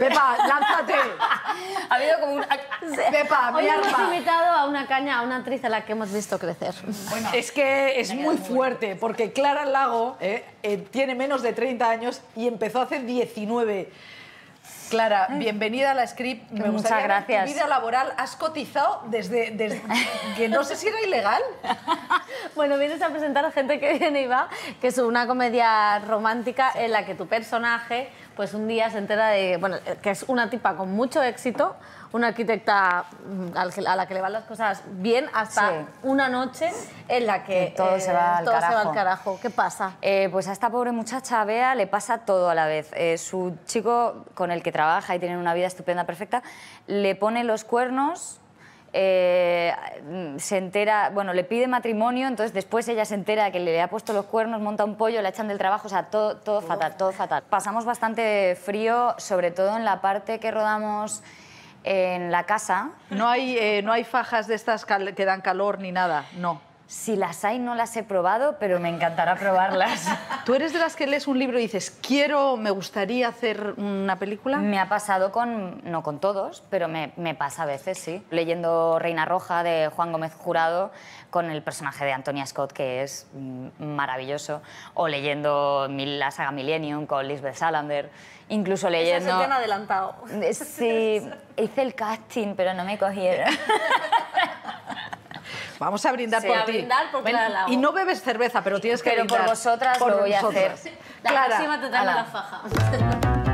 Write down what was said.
Pepa, lánzate. Ha habido como un... Pepa, Hoy hemos invitado a una caña, a una actriz a la que hemos visto crecer. Es que es muy fuerte, porque Clara Lago eh, eh, tiene menos de 30 años y empezó hace 19. Clara, bienvenida a la Script. Me Muchas gustaría gracias. Tu vida laboral has cotizado desde, desde que no sé si era ilegal. Bueno, vienes a presentar a gente que viene y va, que es una comedia romántica en la que tu personaje, pues un día se entera de, bueno, que es una tipa con mucho éxito, una arquitecta mm, a la que le van las cosas bien, hasta Sí. una noche en la que, Que todo se va al todo se va carajo. al carajo. ¿Qué pasa? Eh, pues a esta pobre muchacha, Bea, le pasa todo a la vez. Eh, su chico con el que trabaja y tienen una vida estupenda, perfecta, le pone los cuernos, eh, se entera, bueno, le pide matrimonio, entonces después ella se entera que le ha puesto los cuernos, monta un pollo, la echan del trabajo, o sea, todo, todo fatal, todo fatal. Pasamos bastante frío, sobre todo en la parte que rodamos en la casa. No hay, eh, no hay fajas de estas que dan calor ni nada, no. Si las hay, no las he probado, pero me encantará probarlas. ¿Tú eres de las que lees un libro y dices, quiero, me gustaría hacer una película? Me ha pasado con, no con todos, pero me, me pasa a veces, sí. Leyendo Reina Roja de Juan Gómez Jurado con el personaje de Antonia Scott, que es maravilloso. O leyendo la saga Millennium con Lisbeth Salander. Incluso leyendo... se te han adelantado. Eh, Sí, hice el casting, pero no me cogieron. Vamos a brindar Sí, por ti. por y no bebes cerveza, pero tienes que Pero por brindar. vosotras lo voy a hacer. La Clara, próxima te traigo la faja.